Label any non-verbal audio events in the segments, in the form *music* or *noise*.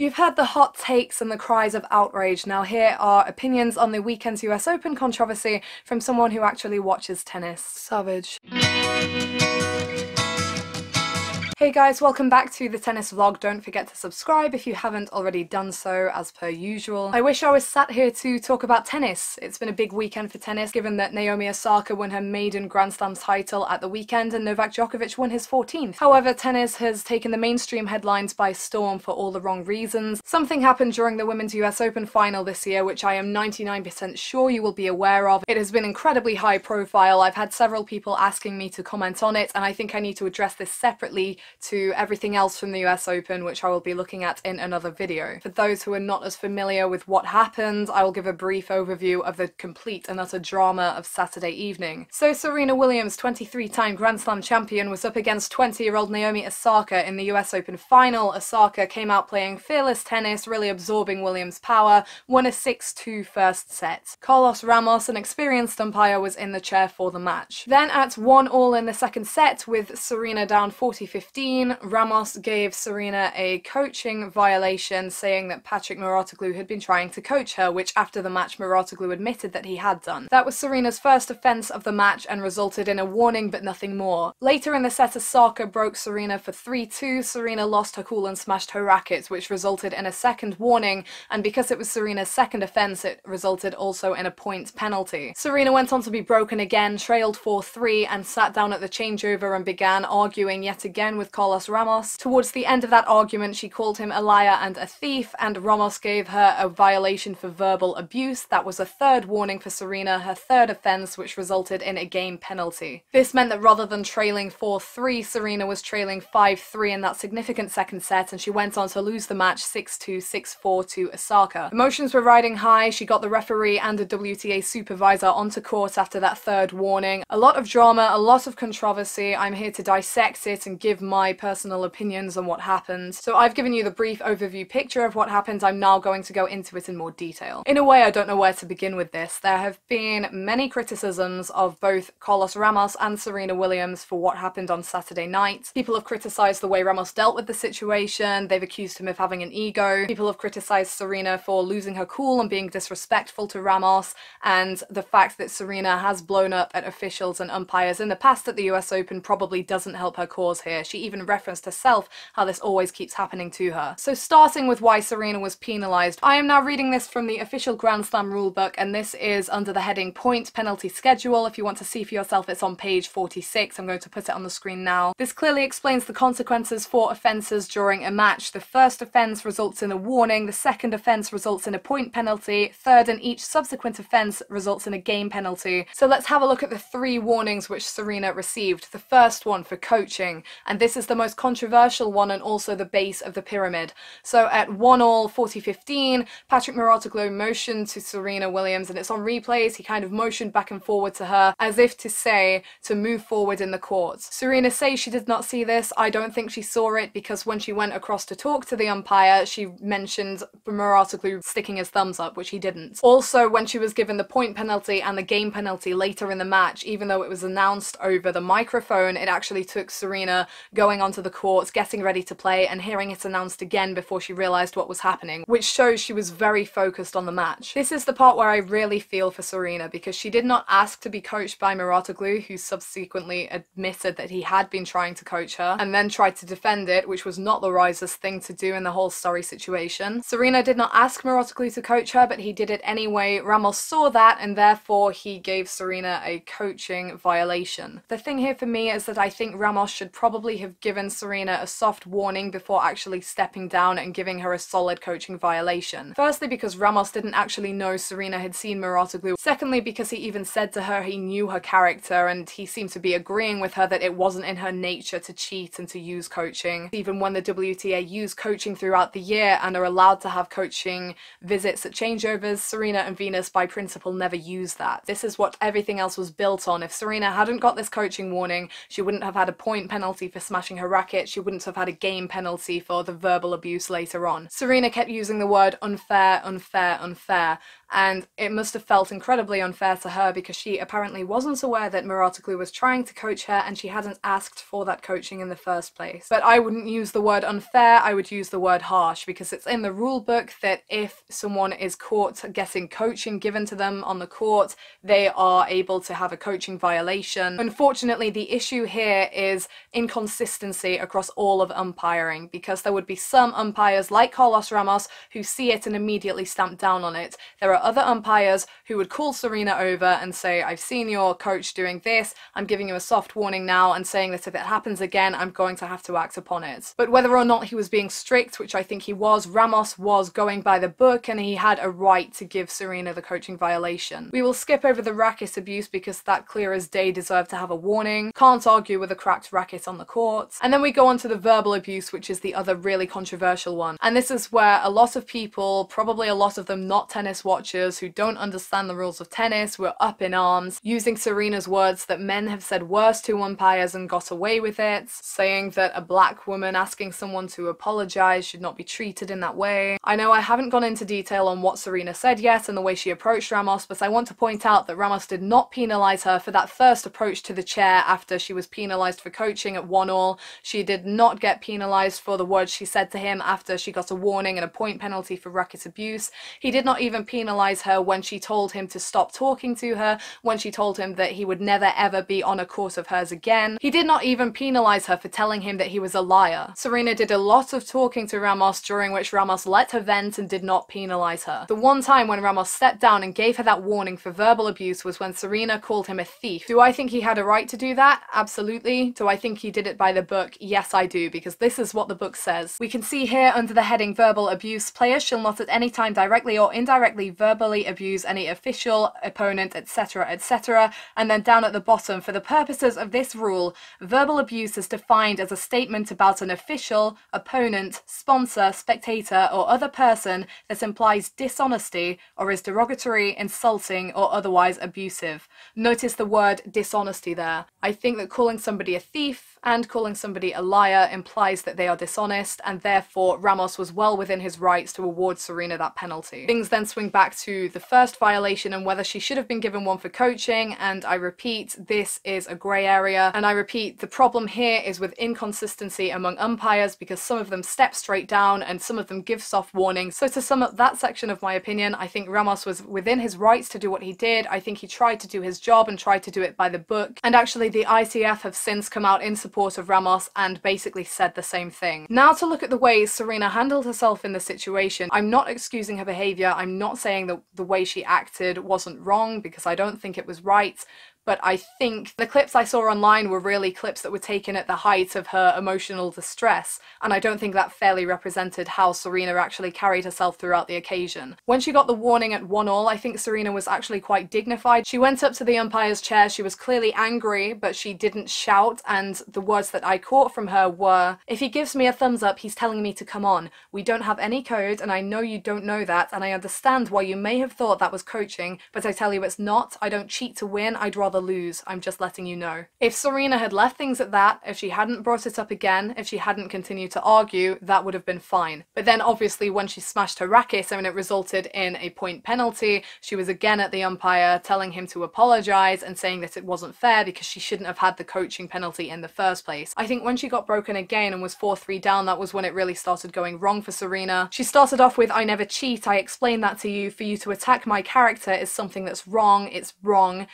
You've heard the hot takes and the cries of outrage. Now, here are opinions on the weekend's US Open controversy from someone who actually watches tennis. Savage. Hey guys, welcome back to the tennis vlog. Don't forget to subscribe if you haven't already done so, as per usual. I wish I was sat here to talk about tennis. It's been a big weekend for tennis, given that Naomi Osaka won her maiden Grand Slam title at the weekend and Novak Djokovic won his 14th. However, tennis has taken the mainstream headlines by storm for all the wrong reasons. Something happened during the Women's US Open final this year, which I am 99% sure you will be aware of. It has been incredibly high profile. I've had several people asking me to comment on it, and I think I need to address this separately to everything else from the US Open, which I will be looking at in another video. For those who are not as familiar with what happened, I will give a brief overview of the complete and utter drama of Saturday evening. So Serena Williams, 23-time Grand Slam champion, was up against 20-year-old Naomi Osaka in the US Open final. Osaka came out playing fearless tennis, really absorbing Williams' power, won a 6-2 first set. Carlos Ramos, an experienced umpire, was in the chair for the match. Then at 1-all in the second set, with Serena down 40-15, Ramos gave Serena a coaching violation, saying that Patrick Mouratoglou had been trying to coach her, which after the match Mouratoglou admitted that he had done. That was Serena's first offence of the match and resulted in a warning but nothing more. Later in the set, Osaka broke Serena for 3-2. Serena lost her cool and smashed her rackets, which resulted in a second warning, and because it was Serena's second offence, it resulted also in a point penalty. Serena went on to be broken again, trailed 4-3, and sat down at the changeover and began arguing yet again with Carlos Ramos. Towards the end of that argument, she called him a liar and a thief, and Ramos gave her a violation for verbal abuse. That was a third warning for Serena, her third offence, which resulted in a game penalty. This meant that rather than trailing 4-3, Serena was trailing 5-3 in that significant second set, and she went on to lose the match 6-2, 6-4 to Osaka. Emotions were riding high, she got the referee and a WTA supervisor onto court after that third warning. A lot of drama, a lot of controversy. I'm here to dissect it and give my personal opinions on what happened. So I've given you the brief overview picture of what happened, I'm now going to go into it in more detail. In a way, I don't know where to begin with this. There have been many criticisms of both Carlos Ramos and Serena Williams for what happened on Saturday night. People have criticised the way Ramos dealt with the situation, they've accused him of having an ego. People have criticised Serena for losing her cool and being disrespectful to Ramos, and the fact that Serena has blown up at officials and umpires in the past at the US Open probably doesn't help her cause here. She even referenced herself how this always keeps happening to her. So starting with why Serena was penalised, I am now reading this from the official Grand Slam rulebook and this is under the heading point penalty schedule. If you want to see for yourself it's on page 46. I'm going to put it on the screen now. This clearly explains the consequences for offences during a match. The first offence results in a warning, the second offence results in a point penalty, third and each subsequent offence results in a game penalty. So let's have a look at the three warnings which Serena received. The first one for coaching, and this is is the most controversial one and also the base of the pyramid. So at 1 all 40-15, Patrick Mouratoglou motioned to Serena Williams and it's on replays, he kind of motioned back and forward to her as if to say to move forward in the court. Serena says she did not see this, I don't think she saw it because when she went across to talk to the umpire, she mentioned Mouratoglou sticking his thumbs up, which he didn't. Also, when she was given the point penalty and the game penalty later in the match, even though it was announced over the microphone, it actually took Serena going onto the courts, getting ready to play, and hearing it announced again before she realised what was happening, which shows she was very focused on the match. This is the part where I really feel for Serena, because she did not ask to be coached by Mouratoglou, who subsequently admitted that he had been trying to coach her, and then tried to defend it, which was not the wisest thing to do in the whole story situation. Serena did not ask Mouratoglou to coach her, but he did it anyway. Ramos saw that, and therefore he gave Serena a coaching violation. The thing here for me is that I think Ramos should probably have given Serena a soft warning before actually stepping down and giving her a solid coaching violation. Firstly because Ramos didn't actually know Serena had seen Mouratoglou. Secondly because he even said to her he knew her character and he seemed to be agreeing with her that it wasn't in her nature to cheat and to use coaching. Even when the WTA use coaching throughout the year and are allowed to have coaching visits at changeovers, Serena and Venus by principle never use that. This is what everything else was built on. If Serena hadn't got this coaching warning, she wouldn't have had a point penalty for smashing smashing her racket, she wouldn't have had a game penalty for the verbal abuse later on. Serena kept using the word unfair, unfair, unfair, and it must have felt incredibly unfair to her because she apparently wasn't aware that Mouratoglou was trying to coach her and she hadn't asked for that coaching in the first place. But I wouldn't use the word unfair, I would use the word harsh because it's in the rule book that if someone is caught getting coaching given to them on the court, they are able to have a coaching violation. Unfortunately, the issue here is inconsistency across all of umpiring because there would be some umpires like Carlos Ramos who see it and immediately stamp down on it. There are other umpires who would call Serena over and say, I've seen your coach doing this, I'm giving you a soft warning now and saying that if it happens again, I'm going to have to act upon it. But whether or not he was being strict, which I think he was, Ramos was going by the book and he had a right to give Serena the coaching violation. We will skip over the racket abuse because that clear as day deserved to have a warning. Can't argue with a cracked racket on the court. And then we go on to the verbal abuse, which is the other really controversial one. And this is where a lot of people, probably a lot of them not tennis watchers who don't understand the rules of tennis, were up in arms, using Serena's words that men have said worse to umpires and got away with it, saying that a black woman asking someone to apologize should not be treated in that way. I know I haven't gone into detail on what Serena said yet and the way she approached Ramos, but I want to point out that Ramos did not penalize her for that first approach to the chair after she was penalized for coaching at 1 all. She did not get penalized for the words she said to him after she got a warning and a point penalty for racket abuse. He did not even penalize her when she told him to stop talking to her, when she told him that he would never ever be on a course of hers again. He did not even penalize her for telling him that he was a liar. Serena did a lot of talking to Ramos during which Ramos let her vent and did not penalize her. The one time when Ramos stepped down and gave her that warning for verbal abuse was when Serena called him a thief. Do I think he had a right to do that? Absolutely. Do I think he did it by the book? Yes, I do, because this is what the book says. We can see here under the heading verbal abuse, players shall not at any time directly or indirectly verbally abuse any official, opponent, etc., etc. And then down at the bottom, for the purposes of this rule, verbal abuse is defined as a statement about an official, opponent, sponsor, spectator, or other person that implies dishonesty or is derogatory, insulting, or otherwise abusive. Notice the word dishonesty there. I think that calling somebody a thief and calling somebody a liar implies that they are dishonest, and therefore Ramos was well within his rights to award Serena that penalty. Things then swing back to the first violation and whether she should have been given one for coaching, and I repeat, this is a grey area, and I repeat, the problem here is with inconsistency among umpires because some of them step straight down and some of them give soft warnings. So to sum up that section of my opinion, I think Ramos was within his rights to do what he did. I think he tried to do his job and tried to do it by the book. And actually the ITF have since come out in support of Ramos and basically said the same thing. Now to look at the ways Serena handled herself in the situation. I'm not excusing her behaviour. I'm not saying that the way she acted wasn't wrong because I don't think it was right but I think the clips I saw online were really clips that were taken at the height of her emotional distress, and I don't think that fairly represented how Serena actually carried herself throughout the occasion. When she got the warning at 1 all, I think Serena was actually quite dignified. She went up to the umpire's chair, she was clearly angry, but she didn't shout, and the words that I caught from her were, If he gives me a thumbs up, he's telling me to come on. We don't have any code, and I know you don't know that, and I understand why you may have thought that was coaching, but I tell you it's not. I don't cheat to win, I'd rather lose, I'm just letting you know. If Serena had left things at that, if she hadn't brought it up again, if she hadn't continued to argue, that would have been fine. But then obviously when she smashed her racket, I mean it resulted in a point penalty, she was again at the umpire telling him to apologise and saying that it wasn't fair because she shouldn't have had the coaching penalty in the first place. I think when she got broken again and was 4-3 down, that was when it really started going wrong for Serena. She started off with, I never cheat, I explained that to you, for you to attack my character is something that's wrong, it's wrong.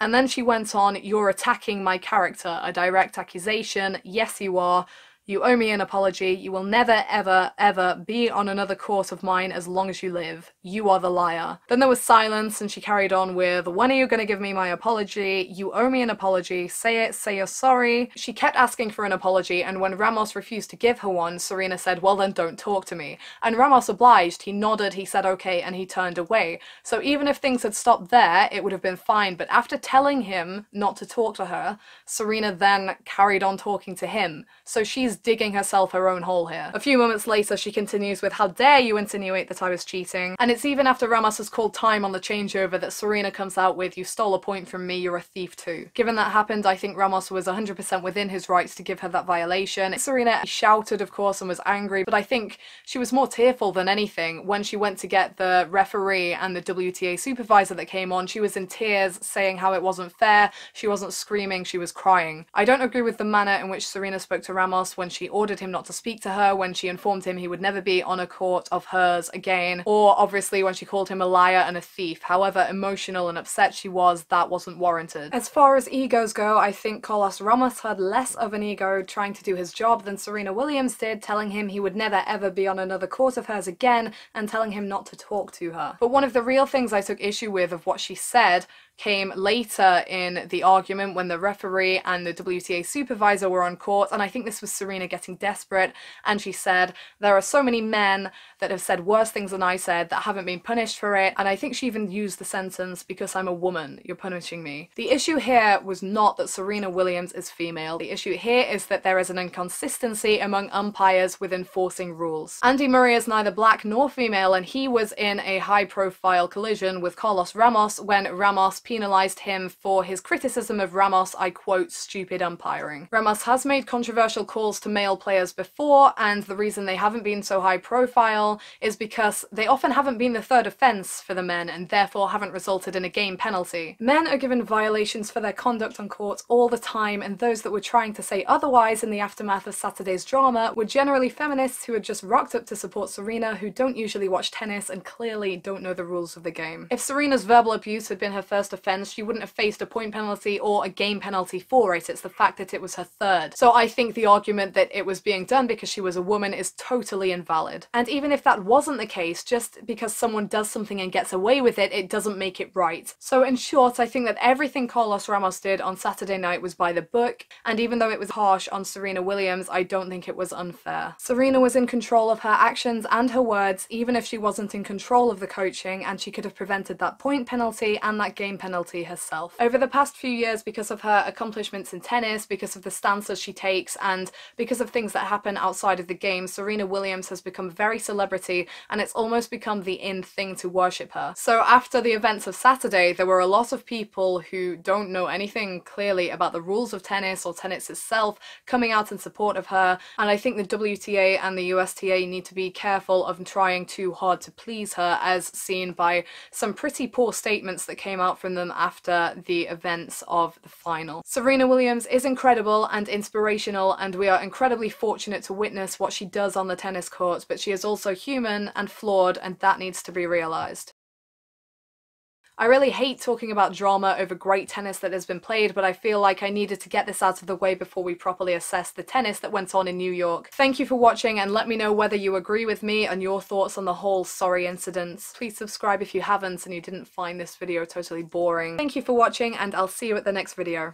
And then she went on, You're attacking my character, a direct accusation. Yes, you are. You owe me an apology. You will never, ever, ever be on another course of mine as long as you live. You are the liar. Then there was silence, and she carried on with, When are you going to give me my apology? You owe me an apology. Say it, say you're sorry. She kept asking for an apology, and when Ramos refused to give her one, Serena said, Well, then don't talk to me. And Ramos obliged. He nodded, he said okay, and he turned away. So even if things had stopped there, it would have been fine. But after telling him not to talk to her, Serena then carried on talking to him. So she's digging herself her own hole here. A few moments later, she continues with, How dare you insinuate that I was cheating? And it's even after Ramos has called time on the changeover that Serena comes out with, You stole a point from me, you're a thief too. Given that happened, I think Ramos was 100% within his rights to give her that violation. Serena shouted, of course, and was angry, but I think she was more tearful than anything when she went to get the referee and the WTA supervisor that came on. She was in tears, saying how it wasn't fair. She wasn't screaming, she was crying. I don't agree with the manner in which Serena spoke to Ramos when she ordered him not to speak to her, when she informed him he would never be on a court of hers again, or obviously when she called him a liar and a thief. However emotional and upset she was, that wasn't warranted. As far as egos go, I think Carlos Ramos had less of an ego trying to do his job than Serena Williams did, telling him he would never ever be on another court of hers again and telling him not to talk to her. But one of the real things I took issue with of what she said came later in the argument when the referee and the WTA supervisor were on court, and I think this was Serena getting desperate, and she said, There are so many men that have said worse things than I said that haven't been punished for it, and I think she even used the sentence, Because I'm a woman, you're punishing me. The issue here was not that Serena Williams is female, the issue here is that there is an inconsistency among umpires with enforcing rules. Andy Murray is neither black nor female, and he was in a high profile collision with Carlos Ramos when Ramos penalised him for his criticism of Ramos, I quote, stupid umpiring. Ramos has made controversial calls to male players before, and the reason they haven't been so high profile is because they often haven't been the third offence for the men and therefore haven't resulted in a game penalty. Men are given violations for their conduct on court all the time, and those that were trying to say otherwise in the aftermath of Saturday's drama were generally feminists who had just rocked up to support Serena, who don't usually watch tennis and clearly don't know the rules of the game. If Serena's verbal abuse had been her first offence, she wouldn't have faced a point penalty or a game penalty for it. It's the fact that it was her third. So I think the argument that it was being done because she was a woman is totally invalid. And even if that wasn't the case, just because someone does something and gets away with it, it doesn't make it right. So in short, I think that everything Carlos Ramos did on Saturday night was by the book, and even though it was harsh on Serena Williams, I don't think it was unfair. Serena was in control of her actions and her words, even if she wasn't in control of the coaching, and she could have prevented that point penalty and that game penalty herself. Over the past few years, because of her accomplishments in tennis, because of the stances she takes, and because of things that happen outside of the game, Serena Williams has become very celebrity and it's almost become the in thing to worship her. So after the events of Saturday, there were a lot of people who don't know anything clearly about the rules of tennis or tennis itself coming out in support of her, and I think the WTA and the USTA need to be careful of trying too hard to please her, as seen by some pretty poor statements that came out from them after the events of the final. Serena Williams is incredible and inspirational, and we are incredibly fortunate to witness what she does on the tennis court, but she is also human and flawed, and that needs to be realised. I really hate talking about drama over great tennis that has been played, but I feel like I needed to get this out of the way before we properly assess the tennis that went on in New York. Thank you for watching and let me know whether you agree with me and your thoughts on the whole sorry incident. Please subscribe if you haven't and you didn't find this video totally boring. Thank you for watching and I'll see you at the next video.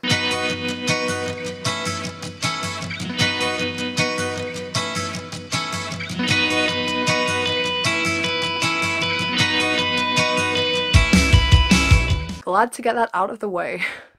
Glad to get that out of the way. *laughs*